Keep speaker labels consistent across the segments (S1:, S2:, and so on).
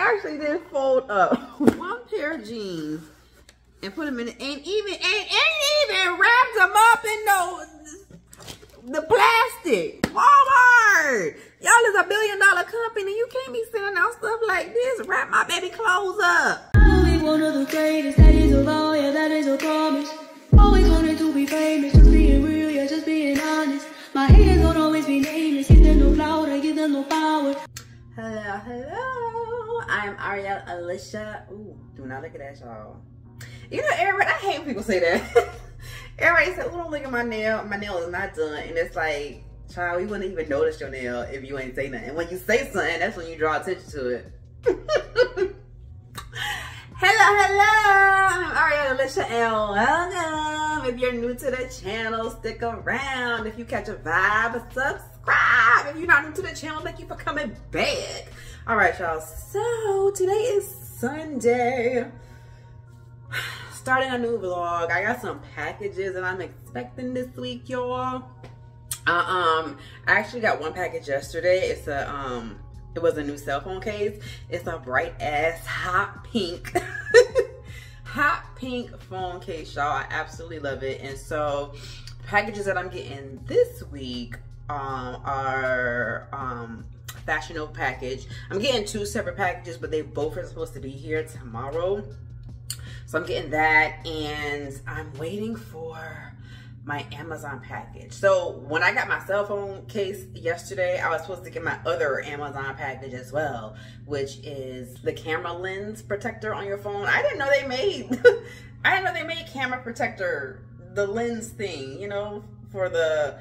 S1: actually did fold up one pair of jeans and put them in, and even, and, and even wrapped them up in no, the plastic. Walmart. Y'all is a billion dollar company. You can't be sending out stuff like this. Wrap my baby clothes up.
S2: Always one of the greatest, that is a vow, yeah, that is a promise. Always wanted to be famous, just being real, yeah, just being honest. My haters don't always be nameless, give them no clout, I give them no power.
S1: Hello, hello. I'm Arriel Alisha. Ooh, do not look at that, y'all. You know, everybody, I hate when people say that. everybody said, oh, don't look at my nail. My nail is not done. And it's like, child, you wouldn't even notice your nail if you ain't say nothing. And when you say something, that's when you draw attention to it. hello, hello. I'm Arriel Alisha, and welcome. If you're new to the channel, stick around. If you catch a vibe, subscribe. If you're not new to the channel, thank you for coming back. All right, y'all. So today is Sunday starting a new vlog. I got some packages that I'm expecting this week, y'all. Uh, um, I actually got one package yesterday. It's a um, it was a new cell phone case. It's a bright ass hot pink, hot pink phone case, y'all. I absolutely love it. And so, packages that I'm getting this week um are um Fashion package. I'm getting two separate packages, but they both are supposed to be here tomorrow. So I'm getting that and I'm waiting for my Amazon package. So when I got my cell phone case yesterday, I was supposed to get my other Amazon package as well, which is the camera lens protector on your phone. I didn't know they made, I didn't know they made camera protector, the lens thing, you know, for the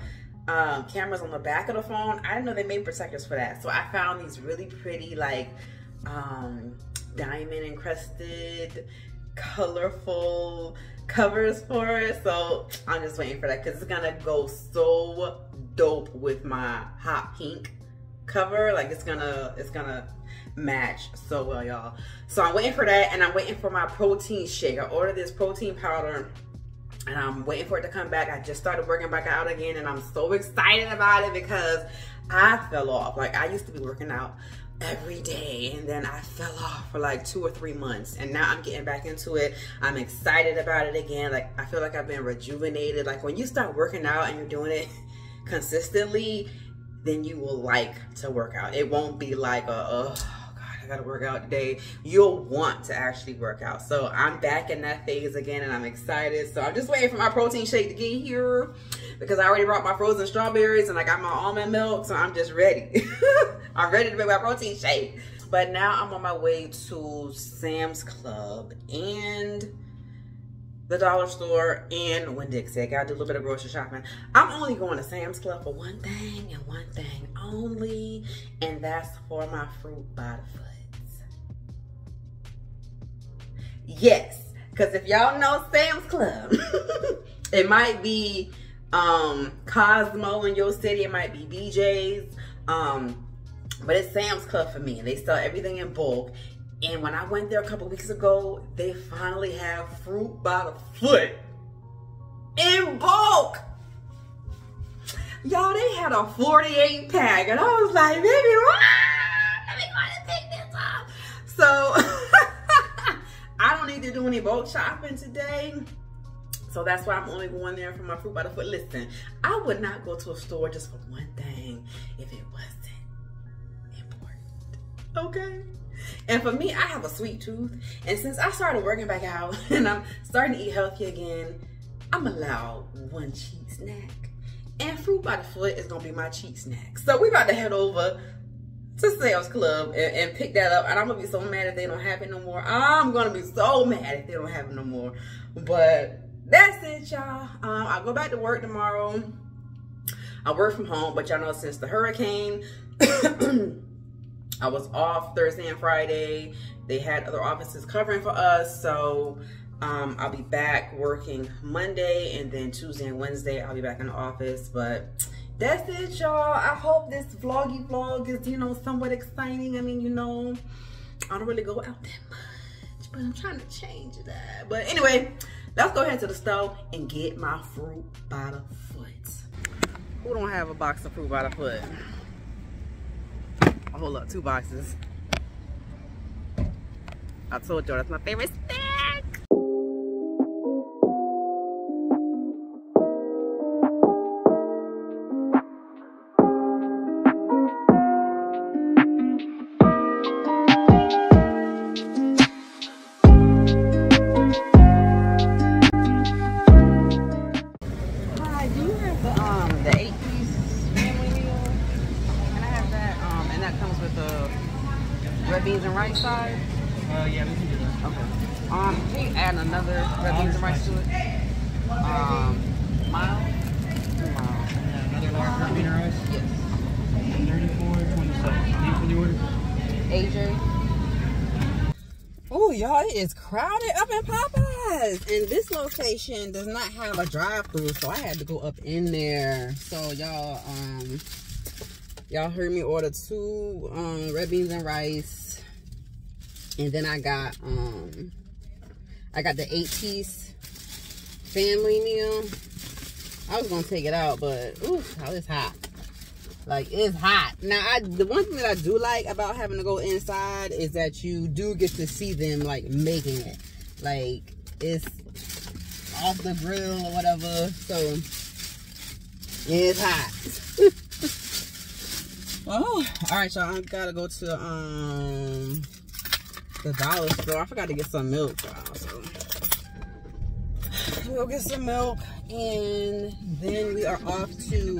S1: um, cameras on the back of the phone. I didn't know they made protectors for that. So I found these really pretty like um, diamond encrusted colorful covers for it. So I'm just waiting for that because it's gonna go so dope with my hot pink cover. Like it's gonna, it's gonna match so well, y'all. So I'm waiting for that and I'm waiting for my protein shake. I ordered this protein powder and I'm waiting for it to come back. I just started working back out again and I'm so excited about it because I fell off. Like I used to be working out every day and then I fell off for like two or three months and now I'm getting back into it. I'm excited about it again. Like I feel like I've been rejuvenated. Like when you start working out and you're doing it consistently, then you will like to work out. It won't be like a, gotta work out today. You'll want to actually work out. So I'm back in that phase again and I'm excited. So I'm just waiting for my protein shake to get here because I already brought my frozen strawberries and I got my almond milk. So I'm just ready. I'm ready to make my protein shake. But now I'm on my way to Sam's Club and the dollar store and Winn-Dixie. I gotta do a little bit of grocery shopping. I'm only going to Sam's Club for one thing and one thing only, and that's for my fruit by the foot. Yes, because if y'all know Sam's Club, it might be um, Costco in your city, it might be BJ's, um, but it's Sam's Club for me. And they sell everything in bulk. And when I went there a couple weeks ago, they finally have fruit by the foot in bulk. Y'all, they had a 48 pack, and I was like, baby? Let me go and pick this up. So I don't need to do any bulk shopping today. So that's why I'm only going there for my fruit by the foot. Listen, I would not go to a store just for one thing if it wasn't important, okay? And for me, I have a sweet tooth. And since I started working back out and I'm starting to eat healthy again, I'm allowed one cheat snack. And fruit by the foot is gonna be my cheat snack. So we're about to head over to Sam's Club and, and, pick that up. And I'm gonna be so mad if they don't have it no more. I'm gonna be so mad if they don't have it no more. But that's it, y'all. Um, I'll go back to work tomorrow. I work from home, but y'all know since the hurricane, I was off Thursday and Friday. They had other offices covering for us. So um, I'll be back working Monday and then Tuesday and Wednesday I'll be back in the office. But that's it, y'all. I hope this vloggy vlog is, you know, somewhat exciting. I mean, you know, I don't really go out that much, but I'm trying to change that. But anyway, let's go ahead to the store and get my fruit by the foot. Who don't have a box of fruit by the foot? hold up, two boxes. I told y'all that's my favorite snack. Location does not have a drive-through, so I had to go up in there. So y'all, um, y'all heard me order two um red beans and rice. And then I got um I got the eight piece family meal. I was gonna take it out, but ooh, oh, it's hot. Like it's hot. Now, I the one thing that I do like about having to go inside is that you do get to see them like making it. Like it's off the grill or whatever. So it's hot. oh, all right, y'all. I gotta go to um the dollar store. I forgot to get some milk, y'all. So we'll get some milk and then we are off to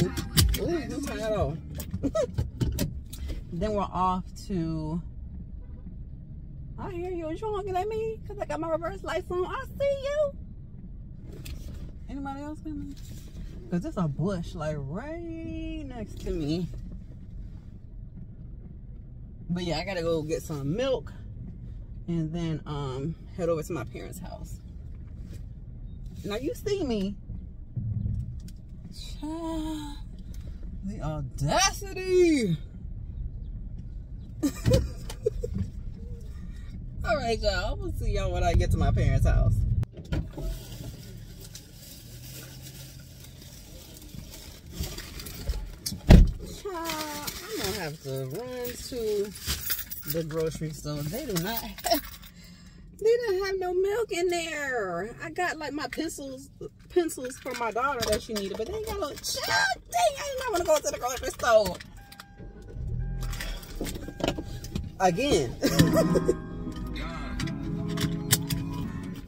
S1: Ooh, then we're off to. I hear you. You honking at me? Because I got my reverse lights on. I see you. Anybody else coming? Because there's a bush like right next to me. But yeah, I gotta go get some milk and then um head over to my parents' house. Now you see me. The audacity. All right, y'all. We'll see y'all when I get to my parents' house. Child, I'm gonna have to run to the grocery store. They do not have, they didn't have no milk in there. I got like my pencils pencils for my daughter that she needed, but they ain't got no child. Dang, I did not want to go to the grocery store. Again.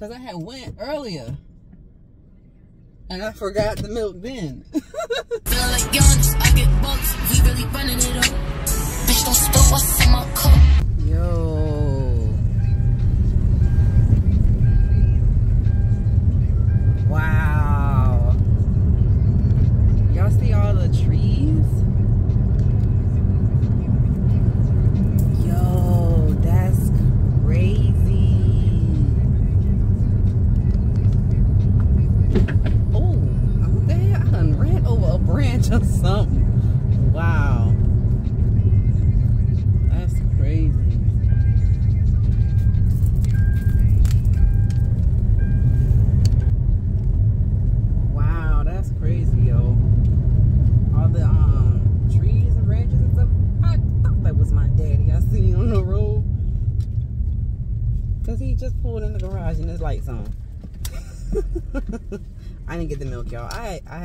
S1: Because I had went earlier. And I forgot the milk then.
S3: Really running it up. Bitch, don't spill what's in my cup.
S1: Yo. Wow.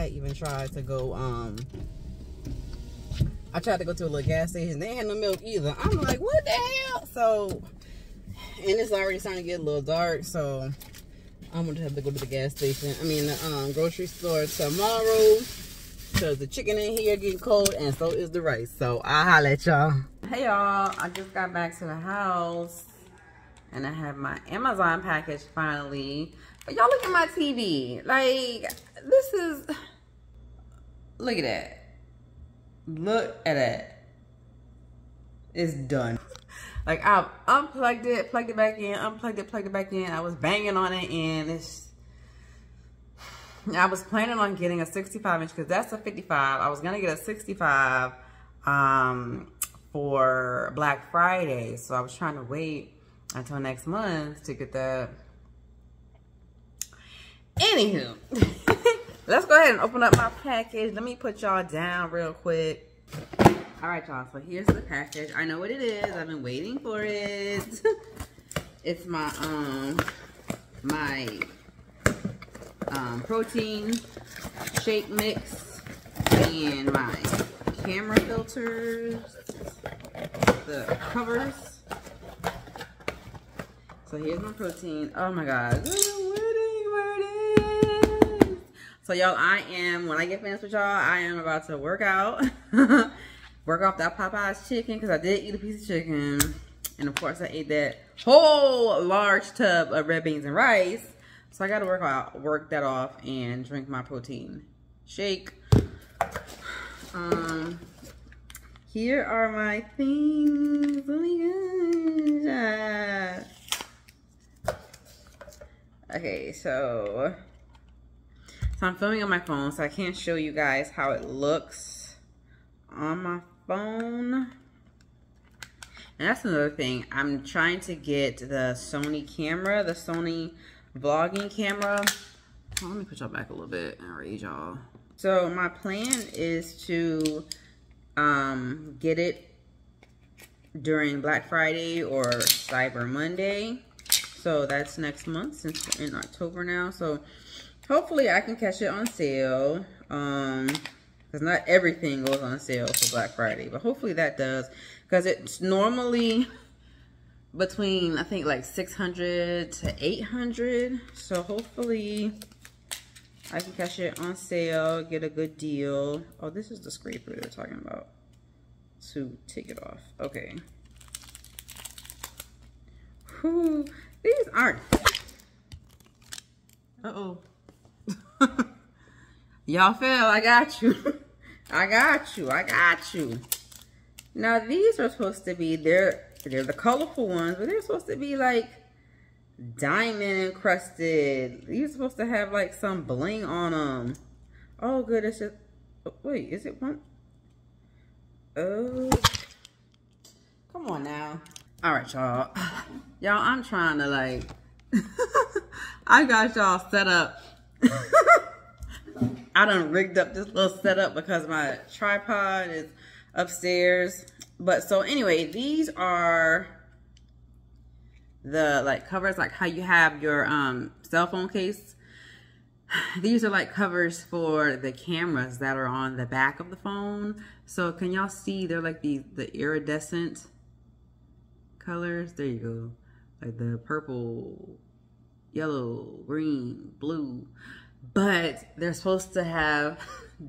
S1: I even tried to go um I tried to go to a little gas station. They had no milk either. I'm like, what the hell? So, and it's already starting to get a little dark. So, I'm gonna have to go to the gas station. I mean, the um, grocery store tomorrow. Cause the chicken in here getting cold, and so is the rice. So I'll holla at y'all. Hey y'all, I just got back to the house, and I have my Amazon package finally. But y'all look at my TV. Like this is. Look at that. Look at that. It's done. Like I unplugged it, plugged it back in, unplugged it, plugged it back in. I was banging on it and it's I was planning on getting a 65 inch because that's a 55. I was gonna get a 65 um, for Black Friday. So I was trying to wait until next month to get that. Anywho, let's go ahead and open up my package. Let me put y'all down real quick. All right, y'all. So here's the package. I know what it is. I've been waiting for it. it's my um my um protein shake mix and my camera filters, the covers. So here's my protein. Oh my god. So y'all, I am, when I get finished with y'all, I am about to work out. work off that Popeyes chicken because I did eat a piece of chicken. And of course I ate that whole large tub of red beans and rice. So I gotta work out, work that off and drink my protein shake. Um, here are my things. Oh my gosh. Okay, so so I'm filming on my phone, so I can't show you guys how it looks on my phone. And that's another thing. I'm trying to get the Sony camera, the Sony vlogging camera. Let me put y'all back a little bit and read y'all. So my plan is to um, get it during Black Friday or Cyber Monday. So that's next month since we're in October now. So hopefully I can catch it on sale. Um, because not everything goes on sale for Black Friday, but hopefully that does. Because it's normally between, I think, like 600 to 800. So hopefully I can catch it on sale, get a good deal. Oh, this is the scraper they're talking about to take it off. Okay. Whew, these aren't. Uh-oh. Y'all fell. I got you. I got you. I got you. Now these are supposed to be they're they're the colorful ones, but they're supposed to be like diamond encrusted. These are supposed to have like some bling on them. Oh good, it's just oh, wait, is it one? Oh come on now. All right, y'all. Y'all, I'm trying to like I got y'all set up. I done rigged up this little setup because my tripod is upstairs. But so anyway, these are the like covers, like how you have your um, cell phone case. These are like covers for the cameras that are on the back of the phone. So can y'all see they're like the, the iridescent colors? There you go. Like the purple, yellow, green, blue but they're supposed to have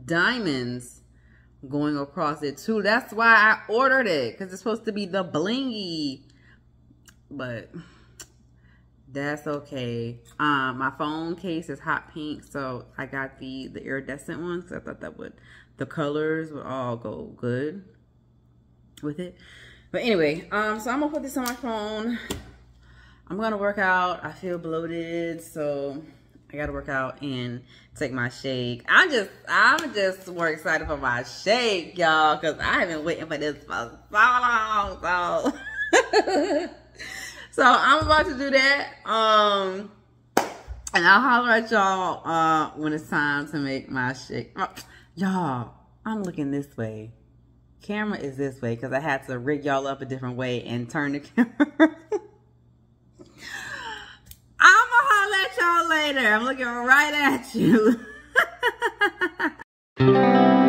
S1: diamonds going across it too. That's why I ordered it because it's supposed to be the blingy, but that's okay. Um, my phone case is hot pink, so I got the the iridescent ones. I thought that would the colors would all go good with it. But anyway, um, so I'm gonna put this on my phone. I'm gonna work out. I feel bloated, so I gotta work out and take my shake. I'm just, I'm just more excited for my shake, y'all, because I've been waiting for this for so long. So, so I'm about to do that. Um, and I'll holler at y'all uh, when it's time to make my shake. Oh, y'all, I'm looking this way. Camera is this way because I had to rig y'all up a different way and turn the camera. Y'all later. I'm looking right at you.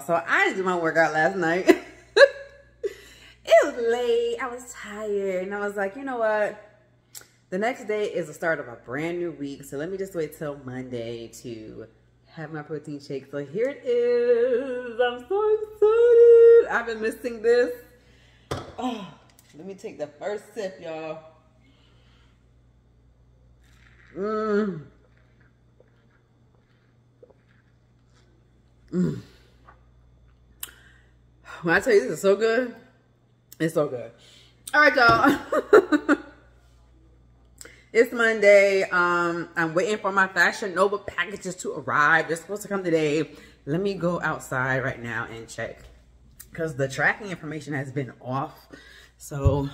S1: So I just did my workout last night. it was late. I was tired. And I was like, you know what? The next day is the start of a brand new week. So let me just wait till Monday to have my protein shake. So here it is. I'm so excited. I've been missing this. Oh, Let me take the first sip, y'all. Mmm. Mmm. When I tell you this is so good, it's so good. All right, y'all. it's Monday. Um, I'm waiting for my Fashion Nova packages to arrive. They're supposed to come today. Let me go outside right now and check because the tracking information has been off. So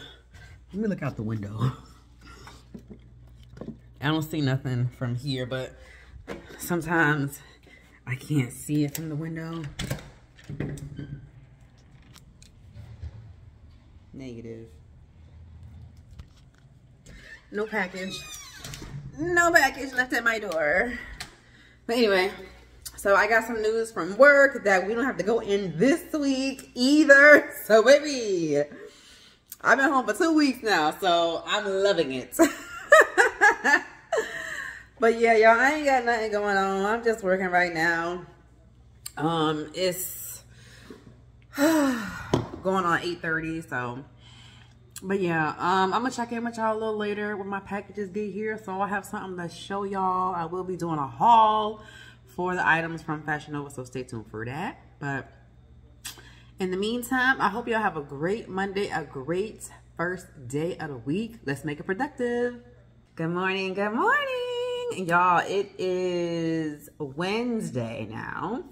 S1: let me look out the window. I don't see nothing from here, but sometimes I can't see it from the window. Negative. No package. No package left at my door. But anyway, so I got some news from work that we don't have to go in this week either. So baby, I've been home for two weeks now, so I'm loving it. but yeah, y'all, I ain't got nothing going on. I'm just working right now. Um, it's going on 8.30, so. But yeah um i'm gonna check in with y'all a little later when my packages get here so i'll have something to show y'all. I will be doing a haul for the items from fashion nova so stay tuned for that. But in the meantime i hope y'all have a great monday a great first day of the week. Let's make it productive. Good morning good morning. Y'all it is wednesday now.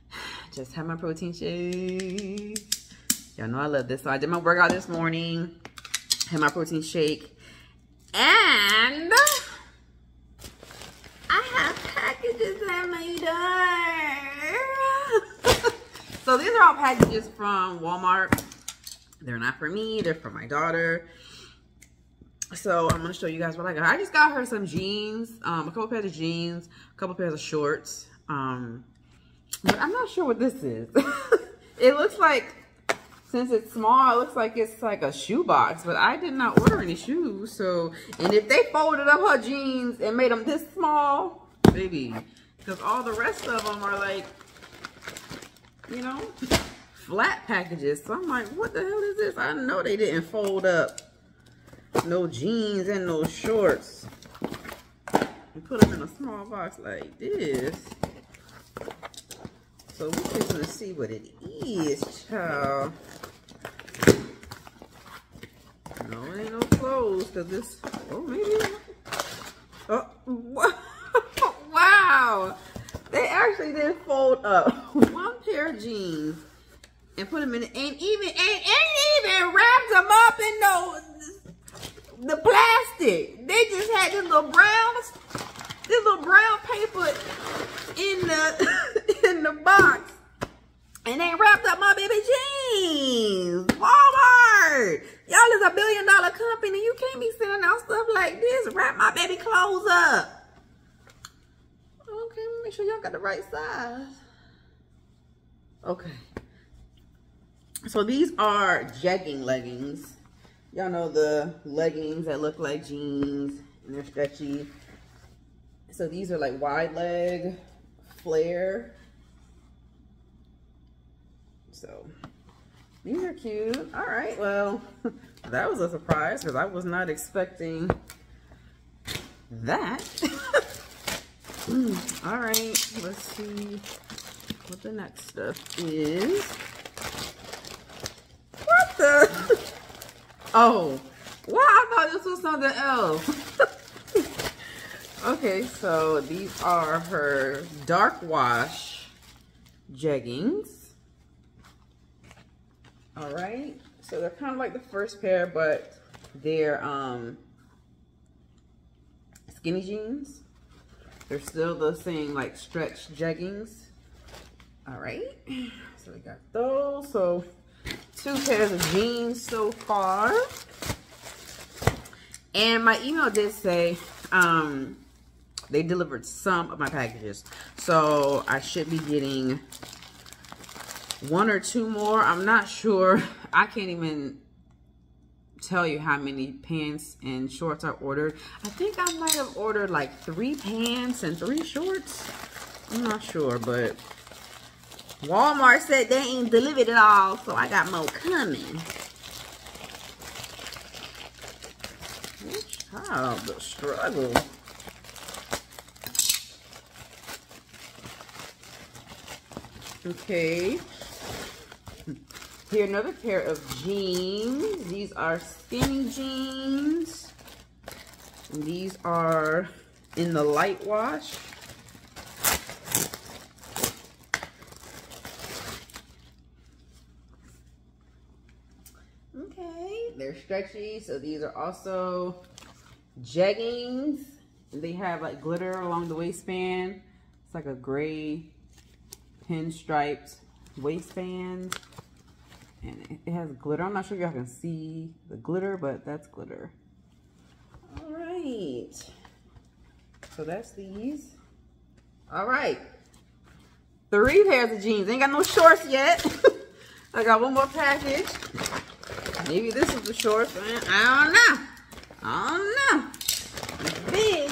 S1: Just had my protein shake Y'all know I love this. So I did my workout this morning. Had my protein shake. And I have packages at my door. so these are all packages from Walmart. They're not for me. They're for my daughter. So I'm going to show you guys what I got. I just got her some jeans. Um, a couple pairs of jeans. A couple pairs of shorts. Um, but I'm not sure what this is. it looks like since it's small, it looks like it's like a shoe box, but I did not order any shoes. So, and if they folded up her jeans and made them this small, baby, because all the rest of them are like, you know, flat packages. So I'm like, what the hell is this? I know they didn't fold up no jeans and no shorts and put them in a small box like this. So we're just gonna see what it is, child. No, ain't no clothes, cause this, oh, maybe. Oh, wow. They actually did fold up one pair of jeans and put them in, and even, and, and even wrapped them up in no, the plastic. They just had this little brown, this little brown paper in the, in the box. And they wrapped up my baby jeans. Walmart. Y'all is a billion dollar company. You can't be sending out stuff like this. Wrap my baby clothes up. Okay, make sure y'all got the right size. Okay. So these are jegging leggings. Y'all know the leggings that look like jeans and they're stretchy. So these are like wide leg, flare so these are cute. All right, well, that was a surprise because I was not expecting that. mm, all right, let's see what the next stuff is. What the? Oh, wow, I thought this was something else. okay, so these are her dark wash jeggings. All right. So they're kind of like the first pair, but they're um, skinny jeans. They're still the same like stretch jeggings. All right. So we got those. So two pairs of jeans so far. And my email did say um, they delivered some of my packages. So I should be getting one or two more. I'm not sure. I can't even tell you how many pants and shorts I ordered. I think I might have ordered like three pants and three shorts. I'm not sure, but Walmart said they ain't delivered it all, so I got more coming. Child, the struggle. Okay. Here, another pair of jeans. These are skinny jeans. And these are in the light wash. Okay, they're stretchy. So these are also jeggings. They have like glitter along the waistband. It's like a gray pinstriped waistband. And it has glitter. I'm not sure y'all can see the glitter, but that's glitter. All right. So that's these. All right. Three pairs of jeans. Ain't got no shorts yet. I got one more package. Maybe this is the shorts. I don't know. I don't know. It's big.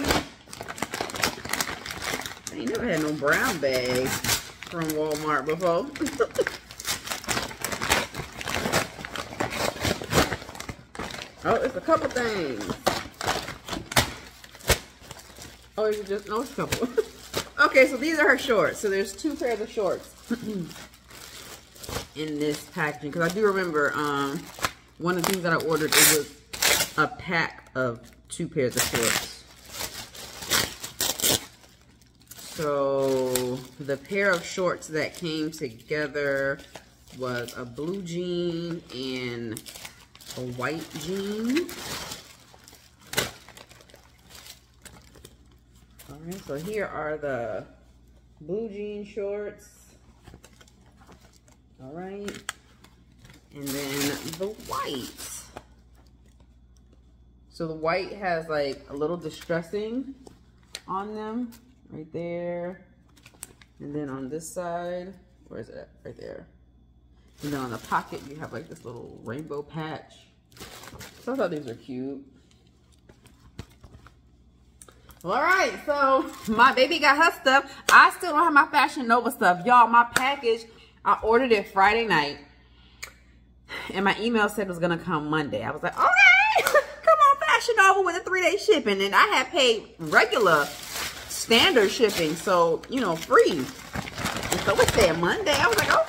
S1: I ain't never had no brown bag from Walmart before. oh, it's a couple things. Oh, is it just, no, it's a couple. okay, so these are her shorts. So there's two pairs of shorts in this packaging. Because I do remember um, one of the things that I ordered, it was a pack of two pairs of shorts. So the pair of shorts that came together was a blue jean and a white jean. All right, so here are the blue jean shorts. All right. And then the white. So the white has like a little distressing on them right there. And then on this side, where is it at? Right there. And then on the pocket, you have like this little rainbow patch. So I thought these were cute. All right, so my baby got her stuff. I still don't have my Fashion Nova stuff. Y'all, my package, I ordered it Friday night. And my email said it was going to come Monday. I was like, okay, come on Fashion Nova with a three-day shipping. And I had paid regular standard shipping, so, you know, free. And so it said Monday. I was like, okay.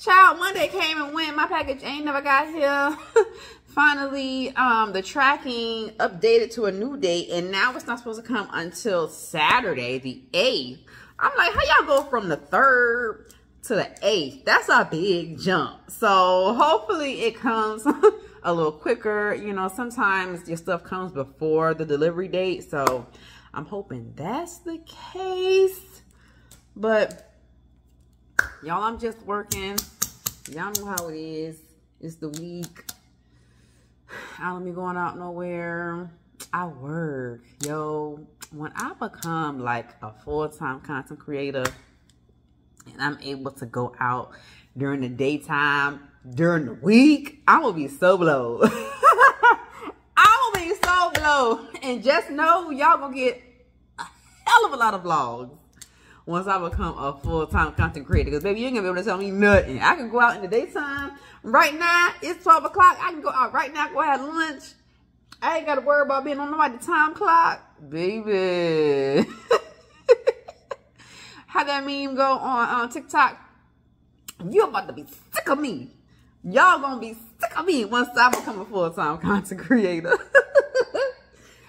S1: Child, Monday came and went. My package ain't never got here. finally um the tracking updated to a new date and now it's not supposed to come until saturday the 8th i'm like how y'all go from the 3rd to the 8th that's a big jump. So hopefully it comes a little quicker. You know sometimes your stuff comes before the delivery date so i'm hoping that's the case. But y'all i'm just working y'all know how it is it's the week I don't be going out nowhere. I work, yo. When I become like a full-time content creator and I'm able to go out during the daytime, during the week, I will be so blow. I will be so blow. And just know y'all gonna get a hell of a lot of vlogs once I become a full-time content creator. Because, baby, you ain't to be able to tell me nothing. I can go out in the daytime. Right now, it's 12 o'clock. I can go out right now, go have lunch. I ain't got to worry about being on nobody's time clock. Baby. How that meme go on, on TikTok? You about to be sick of me. Y'all gonna be sick of me once I become a full-time content creator.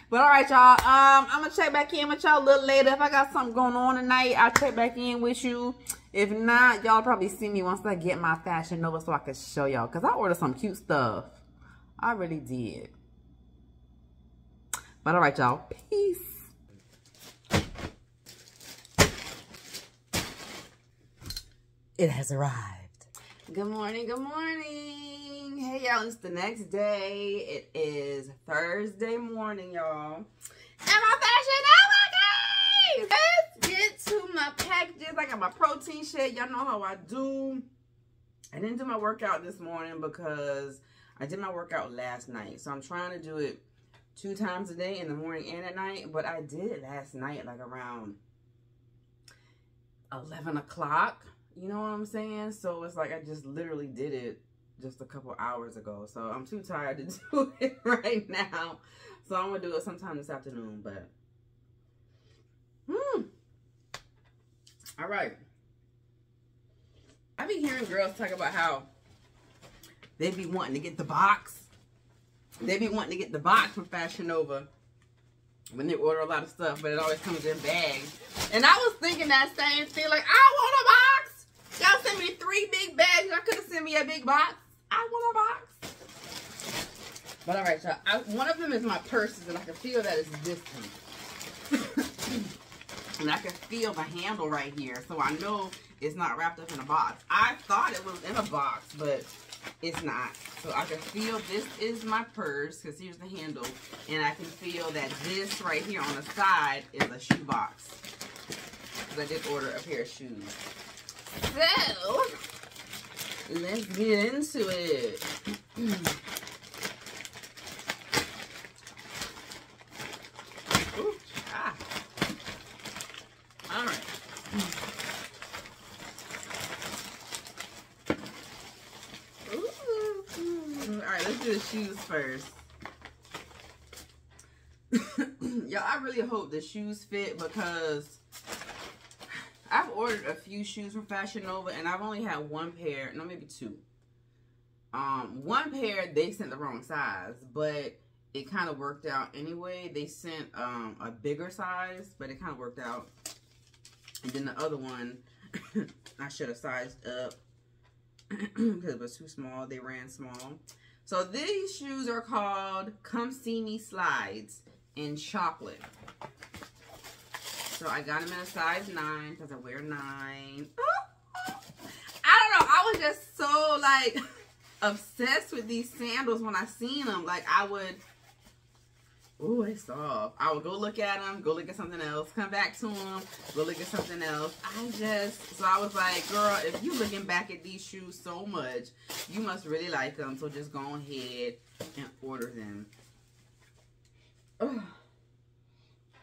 S1: But all right, y'all. Um, I'm gonna check back in with y'all a little later. If I got something going on tonight, I'll check back in with you. If not, y'all probably see me once I get my Fashion Nova so I can show y'all. Because I ordered some cute stuff. I really did. But all right, y'all. Peace. It has arrived. Good morning, good morning. Hey, y'all, it's the next day. It is Thursday morning, y'all. And my fashion oh Nova Let's get to my packages. I got my protein shake. Y'all know how I do. I didn't do my workout this morning because I did my workout last night. So I'm trying to do it two times a day in the morning and at night. But I did it last night, like around 11 o'clock. You know what I'm saying? So it's like I just literally did it just a couple hours ago. So I'm too tired to do it right now. So I'm gonna do it sometime this afternoon. But, hmm. All right. I be hearing girls talk about how they be wanting to get the box. They be wanting to get the box from Fashion Nova when they order a lot of stuff, but it always comes in bags. And I was thinking that same thing, like, I want a box. Y'all sent me three big bags. Y'all could have sent me a big box. I want a box. But all right. I, one of them is my purses, and I can feel that it's this one. and I can feel the handle right here, so I know it's not wrapped up in a box. I thought it was in a box, but it's not. So I can feel this is my purse, because here's the handle, and I can feel that this right here on the side is a shoe box. Because I did order a pair of shoes. So, let's get into it. All right. All right, let's do the shoes first. Y'all, I really hope the shoes fit because I've ordered a few shoes from Fashion Nova and I've only had one pair, no, maybe two. Um, one pair they sent the wrong size, but it kind of worked out anyway. They sent um a bigger size, but it kind of worked out. And then the other one, I should have sized up because it was too small. They ran small. So these shoes are called Come See Me Slides in chocolate. So I got them in a size 9 because I wear 9. I don't know. I was just so like obsessed with these sandals when I seen them. Like I would, oh, they soft. I would go look at them, go look at something else, come back to them, go look at something else. I just, so I was like, girl, if you looking back at these shoes so much, you must really like them. So just go ahead and order them. Oh,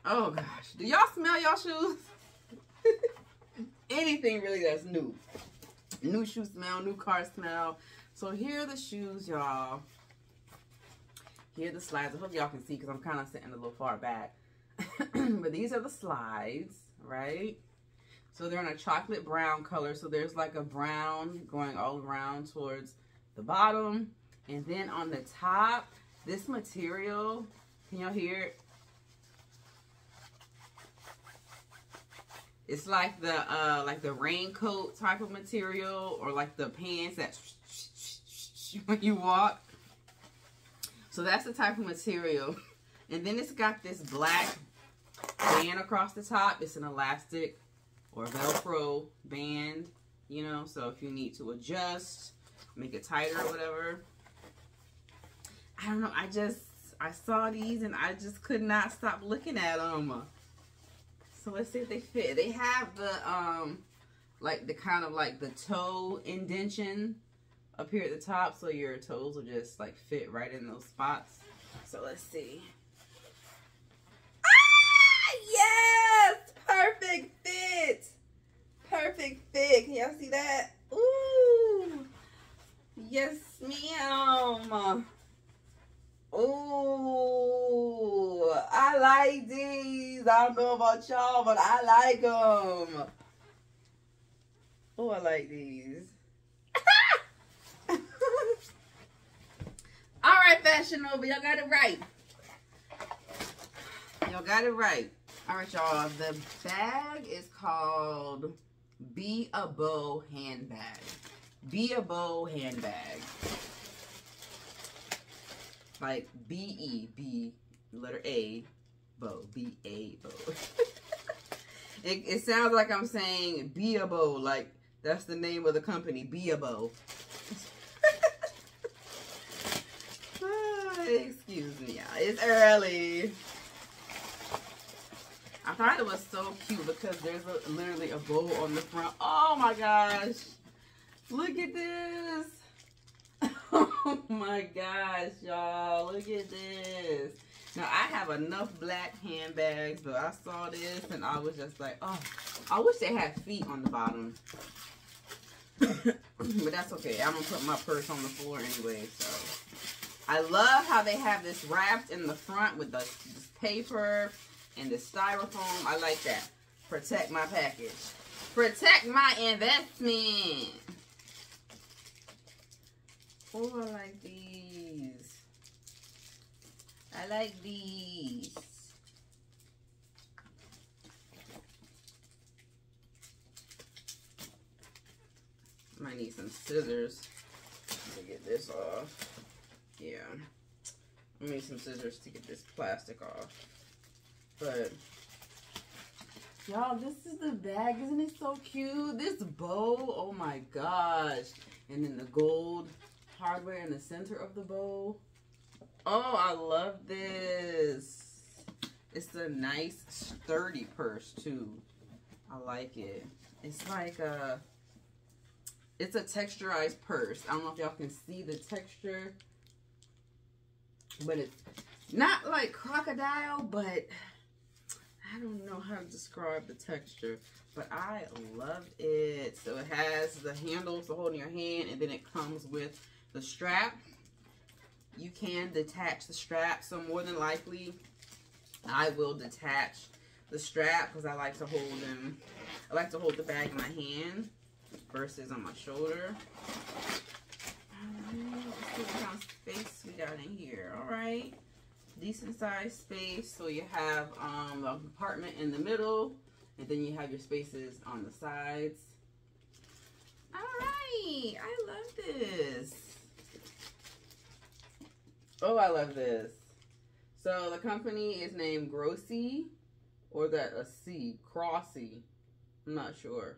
S1: oh gosh. Do y'all smell y'all shoes? Anything really that's new. New shoe smell, new car smell. So here are the shoes, y'all. Here are the slides. I hope y'all can see because I'm kind of sitting a little far back. but these are the slides, right? So they're in a chocolate brown color. So there's like a brown going all around towards the bottom. And then on the top, this material, can y'all hear it? It's like the uh like the raincoat type of material or like the pants that when you walk. So that's the type of material. And then it's got this black band across the top. It's an elastic or Velcro band, you know. So if you need to adjust, make it tighter or whatever. I don't know. I just, I saw these and I just could not stop looking at them. So let's see if they fit. They have the, um, like the kind of like the toe indention up here at the top so your toes will just like fit right in those spots. So let's see. Ah, yes! Perfect fit. Perfect fit. Can y'all see that? Ooh. Yes, ma'am. Ooh, I like these. I don't know about y'all, but I like them. Oh, I like these. All right, Fashion Nova, y'all got it right. Y'all got it right. All right, y'all. The bag is called Be a Bow handbag. Be a Bow handbag. Like B E B letter A bow B A bow. it, it sounds like I'm saying Be a. Like that's the name of the company. Be a Bow. Ah, excuse me, y'all. It's early. I thought it was so cute because there's a, literally a bow on the front. Oh my gosh. Look at this. My gosh, y'all. Look at this. Now, I have enough black handbags, but I saw this and I was just like, oh, I wish they had feet on the bottom. but that's okay. I'm gonna put my purse on the floor anyway. So I love how they have this wrapped in the front with the this paper and the styrofoam. I like that. Protect my package. Protect my investment. Oh, I like these. I like these. Might need some scissors to get this off. Yeah. I need some scissors to get this plastic off. But y'all, this is the bag. Isn't it so cute? This bow, oh my gosh. And then the gold hardware in the center of the bow. Oh, I love this. It's a nice sturdy purse too. I like it. It's like a it's a texturized purse. I don't know if y'all can see the texture. But it's not like crocodile, but I don't know how to describe the texture. But I love it. So it has the handles to hold in your hand, and then it comes with the strap. You can detach the strap. So more than likely, I will detach the strap because I like to hold them. I like to hold the bag in my hand versus on my shoulder. Let's see what kind of space we got in here. All right. Decent sized space. So you have um, the compartment in the middle, and then you have your spaces on the sides. All right. I love this. Oh, I love this. So the company is named Grossi, or that a C, Crossy. I'm not sure.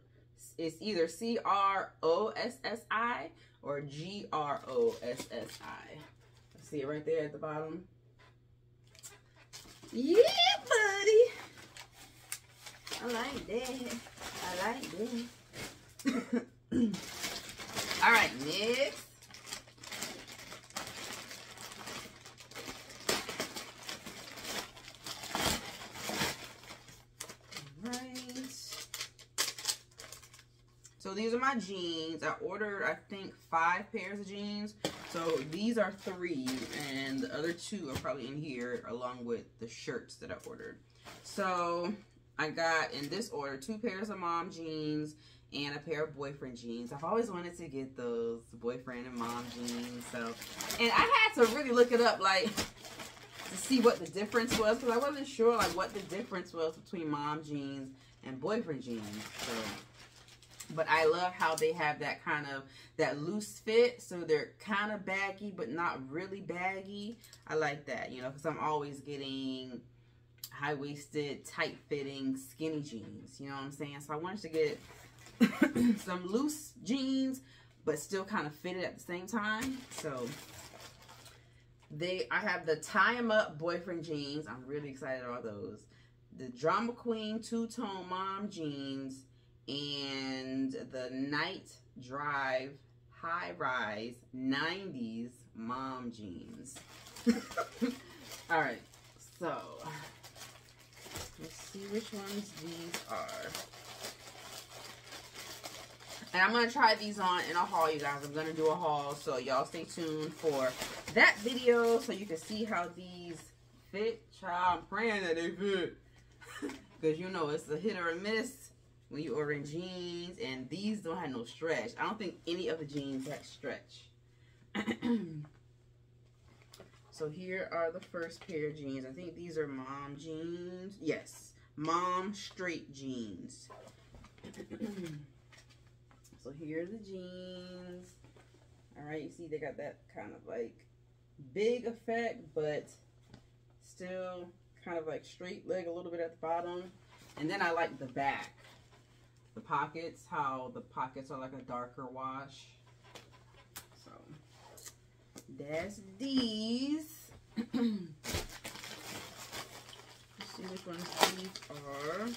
S1: It's either C R O S S I or G R O S S I. See it right there at the bottom. Yeah, buddy. I like that. I like that. All right, next. So these are my jeans. I ordered, I think, five pairs of jeans. So these are three, and the other two are probably in here along with the shirts that I ordered. So I got, in this order, two pairs of mom jeans and a pair of boyfriend jeans. I've always wanted to get those boyfriend and mom jeans. So, and I had to really look it up, like, to see what the difference was, because I wasn't sure, like, what the difference was between mom jeans and boyfriend jeans. So, but I love how they have that kind of that loose fit. So they're kind of baggy but not really baggy. I like that you know because I'm always getting high-waisted tight-fitting skinny jeans you know what I'm saying? So I wanted to get some loose jeans but still kind of fitted at the same time. So they I have the tie 'em up boyfriend jeans. I'm really excited about those. The drama queen two-tone mom jeans and the Night Drive High Rise 90s mom jeans. All right, so let's see which ones these are. And I'm going to try these on in a haul, you guys. I'm going to do a haul, so y'all stay tuned for that video so you can see how these fit. Child, I'm praying that they fit. Because, you know, it's a hit or a miss when you're ordering jeans and these don't have no stretch. I don't think any of the jeans have stretch. so here are the first pair of jeans. I think these are mom jeans. Yes, mom straight jeans. so here are the jeans. All right, you see they got that kind of like big effect, but still kind of like straight leg a little bit at the bottom. And then I like the back the pockets, how the pockets are like a darker wash. So that's these. Let's see which ones these are.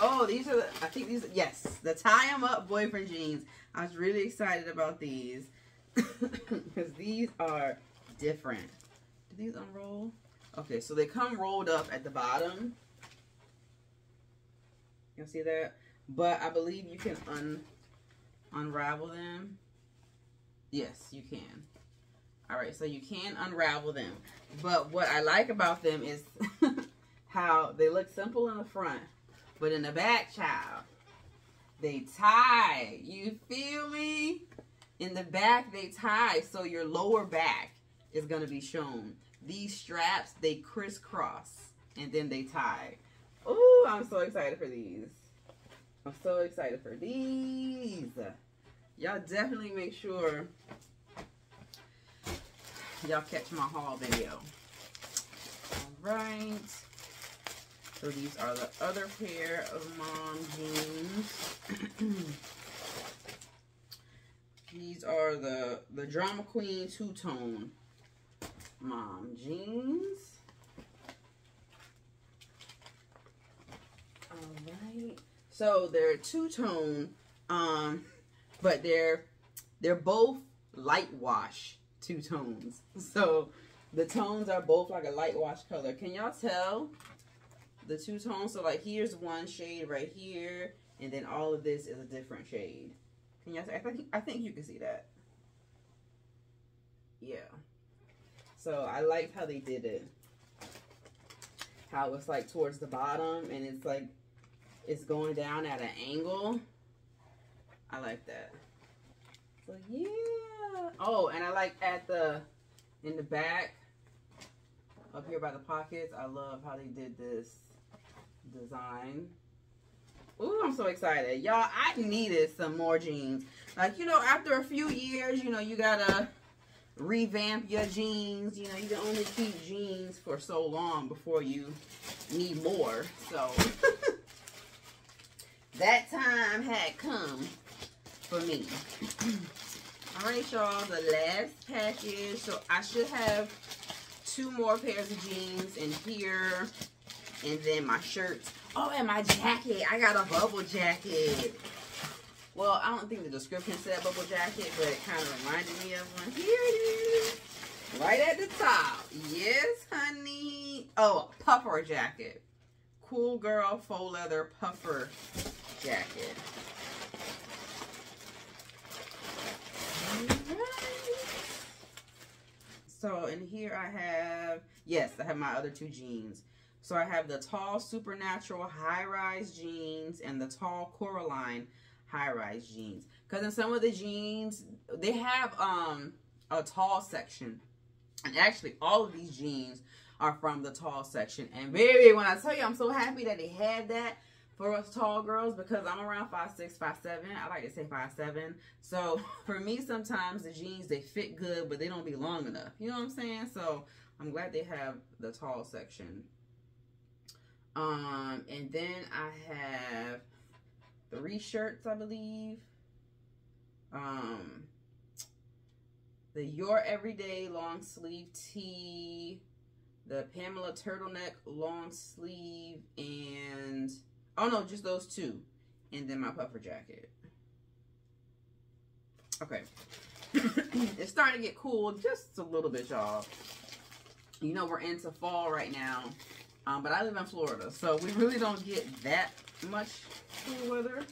S1: Oh, these are, the, I think these, yes, the tie them up boyfriend jeans. I was really excited about these because these are different. Do these unroll? Okay, so they come rolled up at the bottom. You'll see that? but I believe you can un unravel them. Yes, you can. All right, so you can unravel them. But what I like about them is how they look simple in the front, but in the back, child, they tie. You feel me? In the back, they tie, so your lower back is going to be shown. These straps, they crisscross, and then they tie. Oh, I'm so excited for these. I'm so excited for these. Y'all definitely make sure y'all catch my haul video. All right. So these are the other pair of mom jeans. these are the the Drama Queen two tone mom jeans. All right. So they're two tone, um, but they're they're both light wash two tones. So the tones are both like a light wash color. Can y'all tell the two tones? So like here's one shade right here, and then all of this is a different shade. Can y'all? I think I think you can see that. Yeah. So I liked how they did it. How it's like towards the bottom, and it's like it's going down at an angle. I like that. So yeah. Oh, and I like at the in the back up here by the pockets. I love how they did this design. Ooh, I'm so excited. Y'all, I needed some more jeans. Like, you know, after a few years, you know, you gotta revamp your jeans. You know, you can only keep jeans for so long before you need more. So, that time had come for me. All right, y'all, the last package. So I should have two more pairs of jeans in here. And then my shirts. Oh, and my jacket. I got a bubble jacket. Well, I don't think the description said bubble jacket, but it kind of reminded me of one. Here it is. Right at the top. Yes, honey. Oh, puffer jacket. Cool girl faux leather puffer jacket. So in here I have, yes, I have my other two jeans. So I have the tall supernatural high-rise jeans and the tall Coraline high-rise jeans. Because in some of the jeans, they have um a tall section. And actually, all of these jeans are from the tall section. And baby, when I tell you, I'm so happy that they had that for us tall girls because I'm around five six, five seven. I like to say five seven. So for me, sometimes the jeans they fit good, but they don't be long enough. You know what I'm saying? So I'm glad they have the tall section. Um, and then I have three shirts, I believe. Um, the Your Everyday long sleeve tee, the Pamela turtleneck long sleeve, and oh no, just those two, and then my puffer jacket. Okay, it's starting to get cool just a little bit, y'all. You know we're into fall right now, um, but I live in Florida, so we really don't get that much cool weather.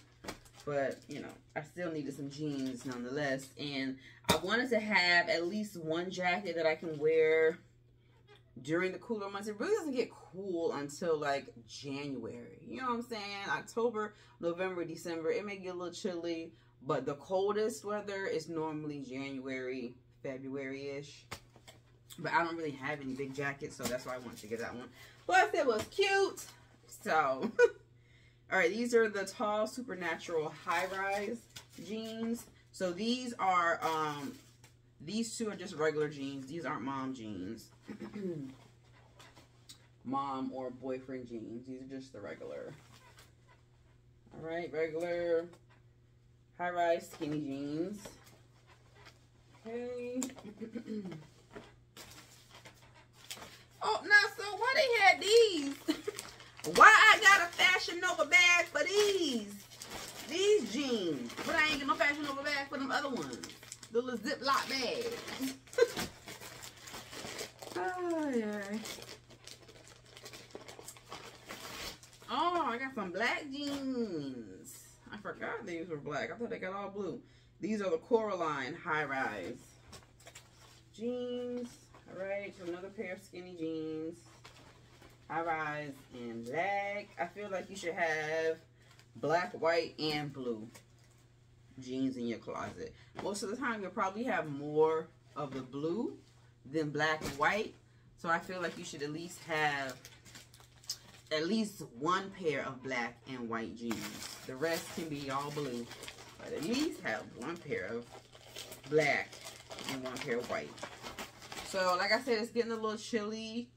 S1: But, you know, I still needed some jeans nonetheless. And I wanted to have at least one jacket that I can wear during the cooler months. It really doesn't get cool until like January. You know what I'm saying? October, November, December. It may get a little chilly. But the coldest weather is normally January, February-ish. But I don't really have any big jackets, so that's why I wanted to get that one. Plus, it was cute. So... All right, these are the tall supernatural high-rise jeans. So these are, um, these two are just regular jeans. These aren't mom jeans. mom or boyfriend jeans. These are just the regular. All right, regular high-rise skinny jeans. Okay. oh, now, so why they had these? Why I got a Fashion Nova bag for these? These jeans. But I ain't get no Fashion Nova bag for them other ones. The little Ziploc bags. oh, yeah. Oh, I got some black jeans. I forgot these were black. I thought they got all blue. These are the Coraline high rise jeans. All right, so another pair of skinny jeans. High rise in black. I feel like you should have black, white, and blue jeans in your closet. Most of the time, you'll probably have more of the blue than black and white. So I feel like you should at least have at least one pair of black and white jeans. The rest can be all blue, but at least have one pair of black and one pair of white. So like I said, it's getting a little chilly.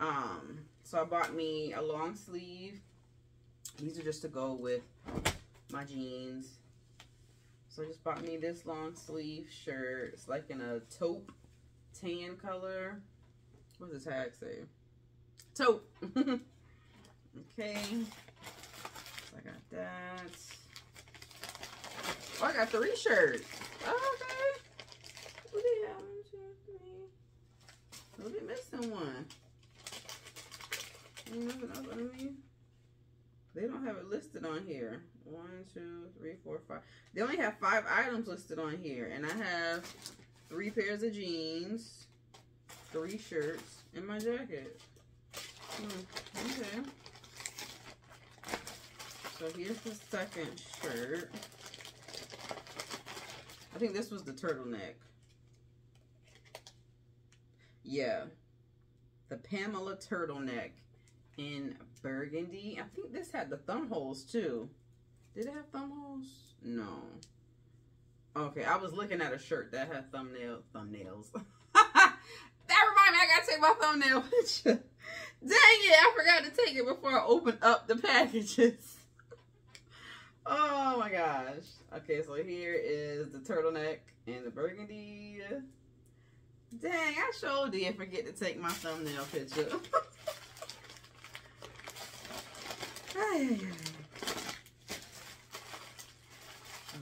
S1: Um, so I bought me a long sleeve. These are just to go with my jeans. So I just bought me this long sleeve shirt. It's like in a taupe tan color. What does the tag say? Taupe. okay. So I got that. Oh, I got three shirts. Oh, okay. You have? One, two, three. Oh, they missing one. They don't have it listed on here. One, two, three, four, five. They only have five items listed on here. And I have three pairs of jeans, three shirts, and my jacket. Hmm, okay. So here's the second shirt. I think this was the turtleneck. Yeah. The Pamela turtleneck in burgundy. I think this had the thumb holes too. Did it have thumb holes? No. Okay, I was looking at a shirt that had thumbnail thumbnails. that reminded me, I gotta take my thumbnail picture. Dang it, I forgot to take it before I opened up the packages. oh my gosh. Okay, so here is the turtleneck and the burgundy. Dang, I sure did forget to take my thumbnail picture.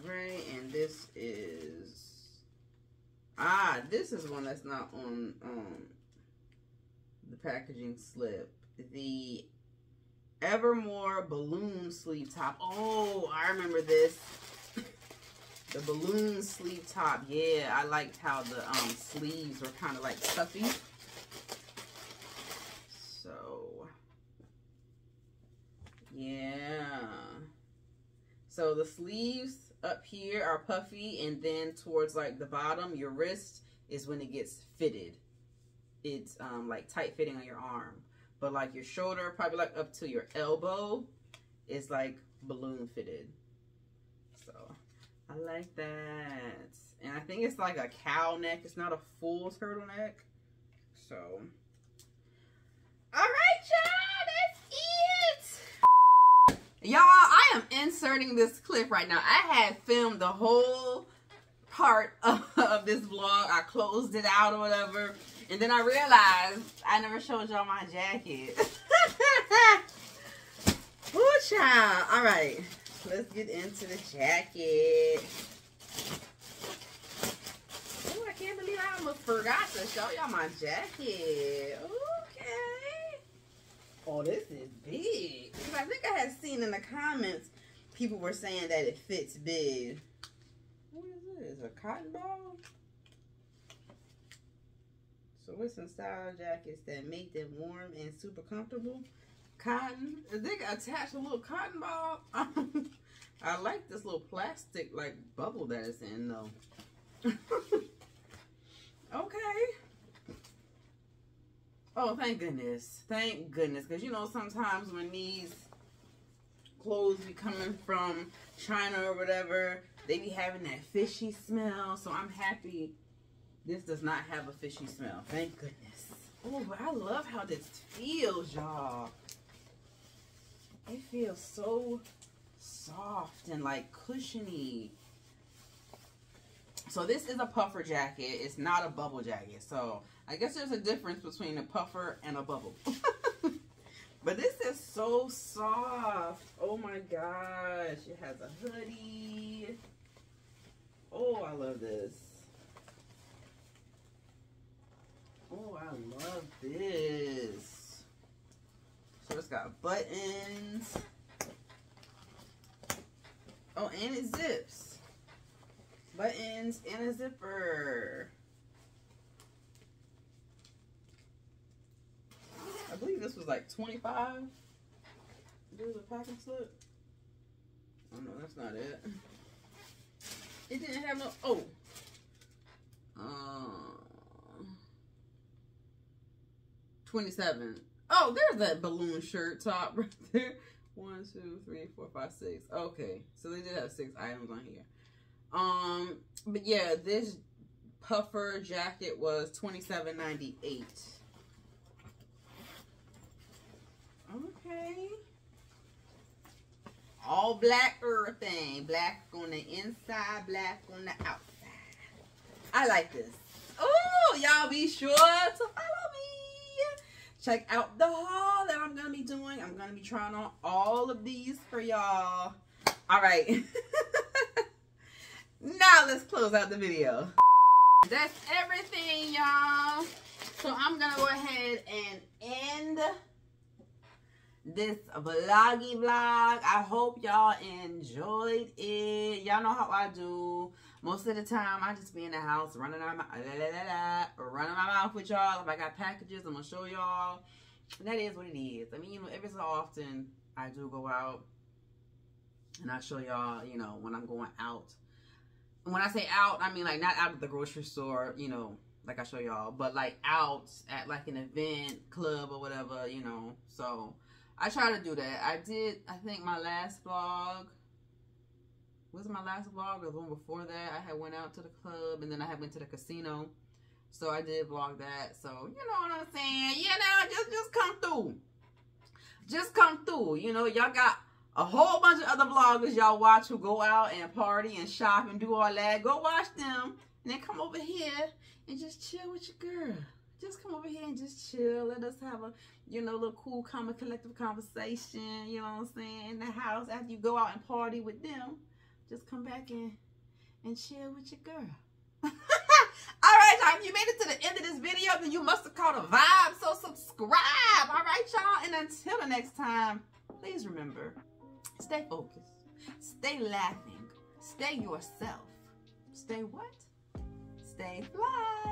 S1: Alright, and this is ah, this is one that's not on um the packaging slip. The Evermore balloon sleeve top. Oh, I remember this. the balloon sleeve top. Yeah, I liked how the um sleeves were kind of like stuffy. So yeah. So the sleeves up here are puffy and then towards like the bottom, your wrist is when it gets fitted. It's um, like tight fitting on your arm. But like your shoulder, probably like up to your elbow, is like balloon fitted. So I like that. And I think it's like a cow neck. It's not a full turtleneck. So, all right, y'all, that's it. Y'all, I am inserting this clip right now. I had filmed the whole part of, of this vlog. I closed it out or whatever. And then I realized I never showed y'all my jacket. Ooh, child. All right. Let's get into the jacket. Oh, I can't believe I almost forgot to show y'all my jacket. Okay. Oh, this is big. Because I think I had seen in the comments people were saying that it fits big. What is this? A cotton ball? So with some style jackets that make them warm and super comfortable. Cotton. They attach a little cotton ball. I like this little plastic like bubble that it's in though. okay. Oh, thank goodness. Thank goodness. Because, you know, sometimes when these clothes be coming from China or whatever, they be having that fishy smell. So I'm happy this does not have a fishy smell. Thank goodness. Oh, but I love how this feels, y'all. It feels so soft and like cushiony. So this is a puffer jacket. It's not a bubble jacket. So I guess there's a difference between a puffer and a bubble. but this is so soft. Oh my gosh. It has a hoodie. Oh, I love this. Oh, I love this. So it's got buttons. Oh, and it zips. Buttons and a zipper. I believe this was like 25. There's a packing slip. Oh no, that's not it. It didn't have no, oh. Uh, 27. Oh, there's that balloon shirt top right there. One, two, three, four, five, six. Okay, so they did have six items on here. Um, but yeah, this puffer jacket was twenty seven ninety eight. Okay. All black everything. Black on the inside, black on the outside. I like this. Oh, y'all be sure to follow me. Check out the haul that I'm going to be doing. I'm going to be trying on all of these for y'all. All right. now let's close out the video. That's everything, y'all. So I'm going to go ahead and end this vloggy vlog. I hope y'all enjoyed it. Y'all know how I do. Most of the time, I just be in the house running out my la, la, la, running my mouth with y'all. If I got packages, I'm gonna show y'all. That is what it is. I mean, you know, every so often I do go out and I show y'all, you know, when I'm going out. When I say out, I mean like not out of the grocery store, you know, like I show y'all, but like out at like an event, club or whatever, you know. So I try to do that. I did, I think my last vlog, was my last vlog or the one before that? I had went out to the club and then I had went to the casino. So I did vlog that. So, you know what I'm saying? You know, just, just come through. Just come through. You know, y'all got a whole bunch of other vloggers y'all watch who go out and party and shop and do all that. Go watch them. And then come over here and just chill with your girl just come over here and just chill. Let us have a, you know, little cool, common, collective conversation, you know what I'm saying, in the house after you go out and party with them. Just come back and, and chill with your girl. All right, y'all. If you made it to the end of this video, then you must have caught a vibe. So subscribe. All right, y'all. And until the next time, please remember, stay focused. Stay laughing. Stay yourself. Stay what? Stay fly.